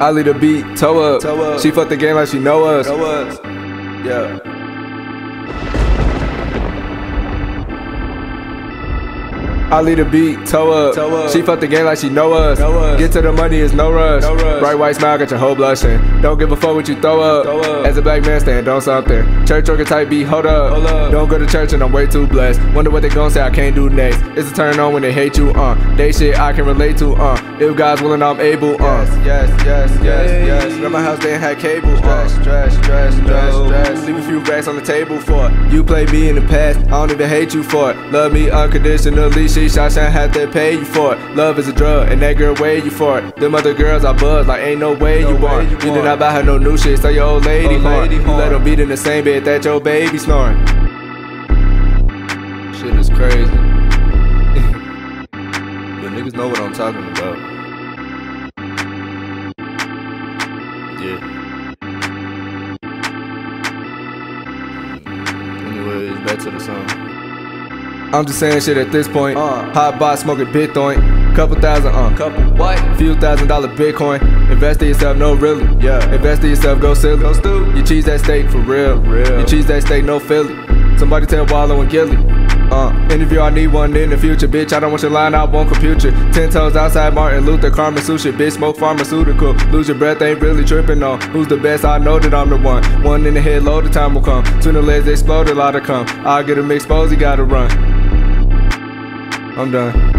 I lead the beat, toe up. Toe up. She fuck the game like she know us. Know us. Yeah. I lead the beat, toe up. Toe up. She fuck the game like she know us. Know us. Get to the money, it's no rush. No rush. Bright white smile, got your whole blushing. Don't give a fuck what you throw up. Throw up. As a black man, stand on something. Church organ type beat, hold up. Hold up. Don't go to church and I'm way too blessed. Wonder what they gon' say I can't do next. It's a turn on when they hate you, uh. They shit I can relate to, uh. If God's willing, I'm able, uh. Yes, yes, yes, yes, yes. Got my house, they ain't had cable, uh. Stress, stress, stress, stress, Yo, stress. Leave a few racks on the table for it. You played me in the past, I don't even hate you for it. Love me unconditionally, she shot shine have to pay you for it. Love is a drug, and that girl weigh you for it. Them other girls I buzz like ain't no way No you way want. you You did not buy her no new shit, so your old lady Old lady You let them beat in the same bed that your baby snoring. Shit is crazy. but niggas know what I'm talking about. Yeah. Anyways, back to the song. I'm just saying shit at this point. Uh. Hot box smoking Bitcoin. Couple thousand, uh. Couple what? Few thousand dollar Bitcoin. Invest in yourself, no really. Yeah. Invest in yourself, go silly. Go Stu. You cheese that steak for real. real. You cheese that steak, no Philly. Somebody tell Wallo and Gillie. Uh, interview, I need one in the future, bitch. I don't want your line, I won't compute you. Ten toes outside Martin Luther, Carmen Sushi, bitch. Smoke pharmaceutical. Lose your breath, ain't really tripping on. Who's the best? I know that I'm the one. One in the head, load, the time will come. Twin the legs, explode, a lot of come. I'll get him exposed, he gotta run. I'm done.